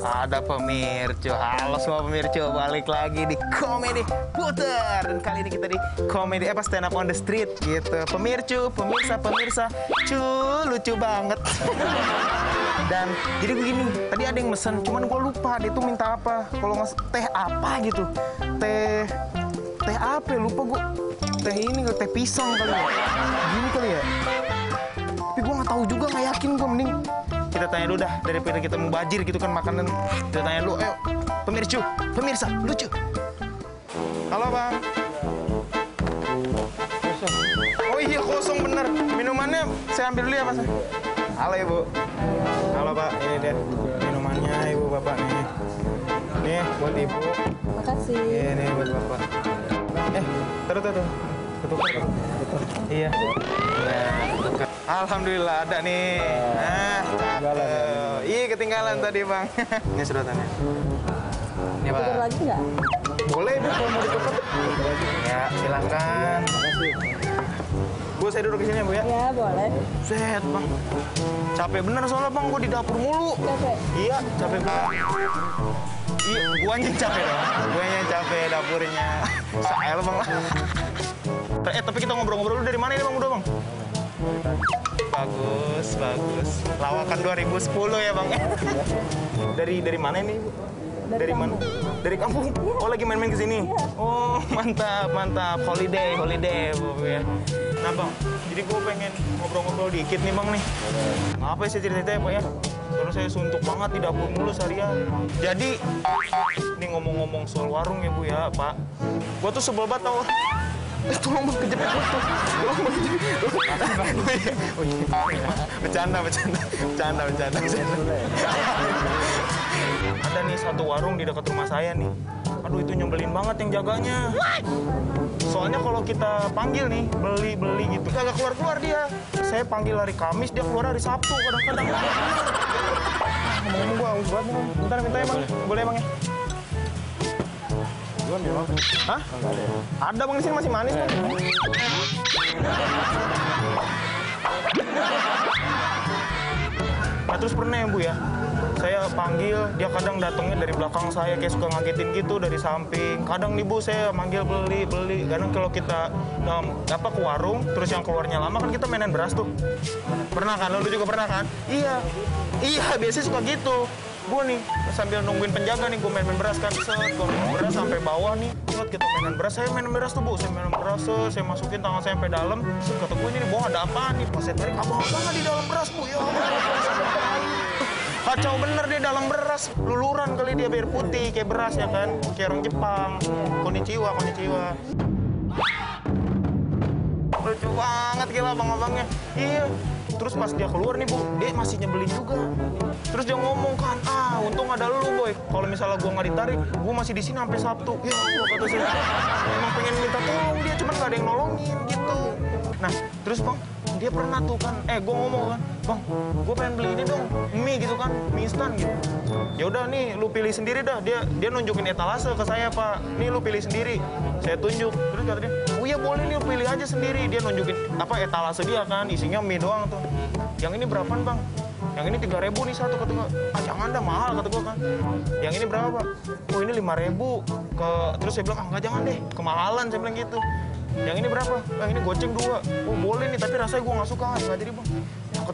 Ada pemircu, halo semua pemircu, balik lagi di Komedi Puter. Dan kali ini kita di Komedi, apa, stand up on the street gitu. Pemircu, pemirsa, pemirsa, cu, lucu banget. Dan jadi begini, tadi ada yang mesen, cuman gue lupa dia tuh minta apa. Kalau nggak teh apa gitu. Teh, teh apa ya, lupa gue Teh ini, teh pisang kali ya? Gini kali ya tanya dulu dah daripada kita mau bajir gitu kan makanan. Kita tanya dulu ayo pemircu pemirsa lucu. Halo bang. Oh iya kosong bener. Minumannya saya ambil dulu ya mas. Halo ibu. Halo pak. Ini dia. Minumannya ibu bapak nih. Nih buat ibu. Makasih. ini buat bapak. Eh taruh taruh ketukar iya ya Alhamdulillah ada nih. Nah, cakep. Iya ketinggalan tadi bang. Ini sedotannya. Ini pak. lagi nggak? Boleh bu kalau mau ditukar. Ya silakan. Bu saya duduk di sini ya bu ya. Ya boleh. Set bang. Capek bener soalnya bang, gue di dapur mulu. Capek. Iya, capek banget. Iya, gua anjing capek dong. Gue yang capek dapurnya. Saya bang lah. Eh tapi kita ngobrol-ngobrol dulu dari mana ini bang udah bang? Bagus, bagus. Lawakan 2010 ya bang. dari dari mana ini? Bu? Dari Dari mana? Dari kampung. Oh lagi main-main ke sini. Oh mantap, mantap. Holiday, holiday bu ya. Nah bang, jadi gue pengen ngobrol-ngobrol dikit nih bang nih. Apa sih ceritanya pak ya? Karena saya suntuk banget di dapur mulu seharian. Jadi, ini ngomong-ngomong soal warung ya bu ya pak. Gue tuh sebel banget tau. Eh, tolong bang kejepit. Tolong bang kejepit. Iya. Iya. Bercanda, bercanda, bercanda, bercanda. bercanda. Ada nih satu warung di dekat rumah saya nih. Aduh itu nyebelin banget yang jaganya. Soalnya kalau kita panggil nih, beli-beli gitu, kagak keluar-keluar dia. Saya panggil hari Kamis, dia keluar hari Sabtu kadang-kadang. Ngomong-ngomong gua banget nih, Bang. Bentar minta ya, Bang. Boleh, Bang ya? Hah? Ada bang di sini masih manis bang. Nah terus pernah ya bu ya, saya panggil dia kadang datangnya dari belakang saya kayak suka ngagetin gitu dari samping. Kadang nih bu saya manggil beli beli. Kadang kalau kita um, apa ke warung, terus yang keluarnya lama kan kita mainan beras tuh. Pernah kan? Lu juga pernah kan? Iya, iya biasanya suka gitu. Gue nih sambil nungguin penjaga nih gue main-main beras kan set gue main beras sampai bawah nih set kita mainan beras saya mainan beras tuh bu saya mainan beras set, saya masukin tangan saya sampai dalam set kata gue ini di bawah ada apaan nih pas saya tarik apa apa di dalam beras bu ya kacau bener dia dalam beras. Luluran kali dia biar putih kayak beras ya kan? Kayak orang Jepang. Konnichiwa konnichiwa lucu banget gila abang-abangnya. Iya. Terus pas dia keluar nih bu dia masih nyebelin juga. Terus dia ngomong kan ah untung ada lu boy. Kalau misalnya gua nggak ditarik gua masih di sini sampai sabtu. Ya Allah kata saya emang pengen minta tolong dia cuman nggak ada yang nolongin gitu. Nah terus bang dia pernah tuh kan eh gua ngomong kan bang gua pengen beli ini dong mie gitu ya udah nih lu pilih sendiri dah. Dia dia nunjukin etalase ke saya pak. Nih lu pilih sendiri. Saya tunjuk. Terus kata dia oh iya boleh nih pilih aja sendiri. Dia nunjukin apa etalase dia kan. Isinya mie doang tuh. Yang ini berapaan bang? Yang ini tiga ribu nih satu kata gua. Ah jangan dah mahal kata gua kan. Yang ini berapa pak? Oh ini lima ribu. Ke terus saya bilang ah nggak jangan deh. Kemahalan saya bilang gitu. Yang ini berapa? Yang ini goceng dua. Oh boleh nih tapi rasanya gua nggak suka. Nggak jadi bang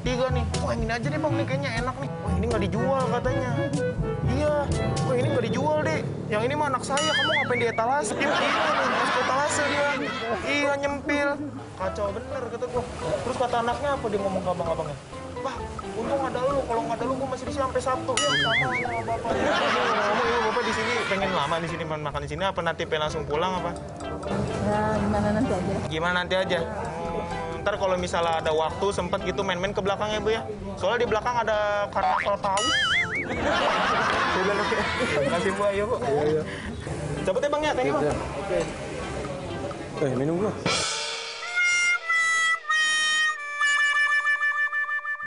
ketiga nih. Oh yang ini aja nih bang. Nih kayaknya enak nih. Oh ini nggak dijual katanya. Iya. Oh ini nggak dijual deh yang ini mah anak saya. Kamu ngapain di etalase? Dia iya nih masuk etalase dia. Iya nyempil. Kacau bener kata gua. Terus kata anaknya apa dia ngomong ke abang-abangnya? Pak, untung ada lu. Kalau nggak ada lu, gue masih di sini sampai Sabtu. Ya, sama sama bapak. Ngomong ya, bapak di sini. Pengen lama di sini makan di sini. Apa nanti pengen langsung pulang apa? Ya gimana nanti aja. Gimana nanti aja? Ntar kalau misalnya ada waktu sempat gitu main-main ke belakang ya bu ya. Soalnya di belakang ada karnaval paus. Udah, oke. Terima kasih bu, ayo bu. Cepet ya bang ya, thank you bang. Eh, minum gua.